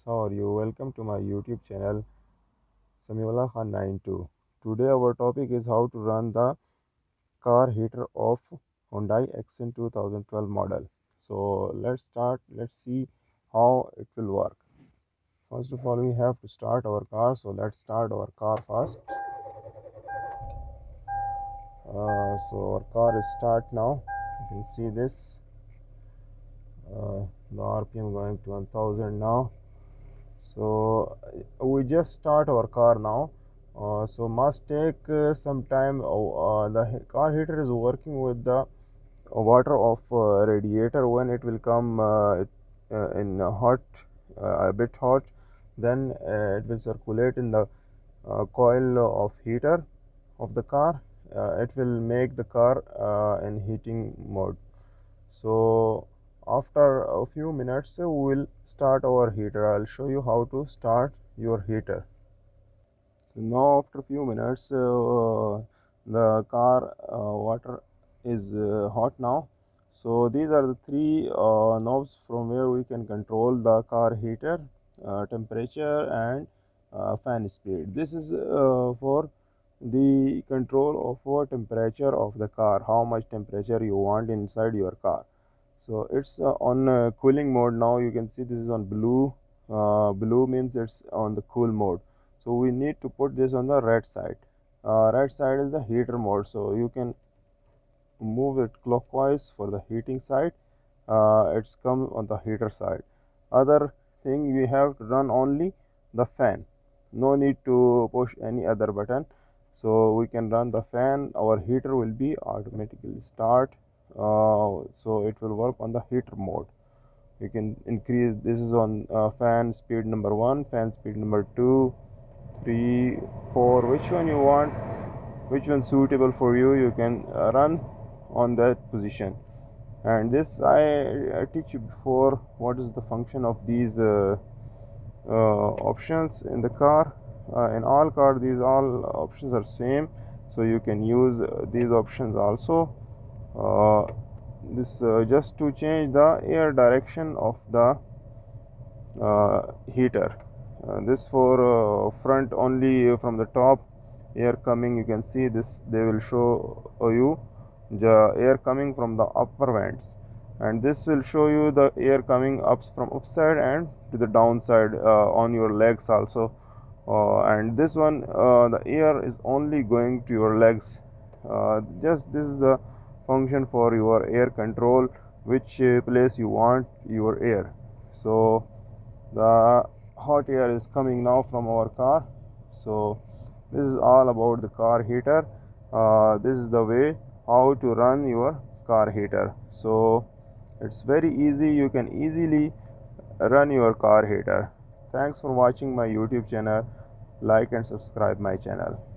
how are you. Welcome to my youtube channel Samiullah Khan 92 today our topic is how to run the car heater of Hyundai Accent 2012 model. So let's start. Let's see how it will work. First of all we have to start our car. So let's start our car first. Uh, so our car is start now. You can see this. Uh, the rpm going to 1000 now so uh, we just start our car now. Uh, so must take uh, some time. Uh, the car heater is working with the water of uh, radiator. When it will come uh, in hot a bit hot then it will circulate in the coil of heater of the car. It will make the car in heating mode. So after a few minutes we will start our heater. I'll show you how to start your heater. Now after a few minutes uh, the car uh, water is uh, hot now. So these are the three uh, knobs from where we can control the car heater uh, temperature and uh, fan speed. This is for the control of temperature of the car how much temperature you want inside your car so it's uh, on uh, cooling mode. Now you can see this is on blue. Uh, blue means it's on the cool mode. So we need to put this on the red side. Red side is the heater mode. So you can move it clockwise for the heating side. It's come on the heater side. Other thing we have to run only the fan. No need to push any other button. So we can run the fan. Our heater will be automatically start uh, so it will work on the heater mode. You can increase this is on uh, fan speed number one fan speed number two three four. Which one you want? Which one suitable for you? You can uh, run on that position. And this I, I teach you before what is the function of these uh, uh, options in the car. Uh, in all car these all options are same. So you can use these options also. Uh, this uh, just to change the air direction of the uh, heater. This for front only from the top air coming you can see this they will show you the air coming from the upper vents. And this will show you the air coming up from upside and to the downside uh, on your legs also. Uh, and this one uh, the air is only going to your legs. Just this is the function for your air control which uh, place you want your air. So the hot air is coming now from our car. So this is all about the car heater. Uh, this is the way how to run your car heater. So it's very easy. You can easily run your car heater. Thanks for watching my youtube channel. Like and subscribe my channel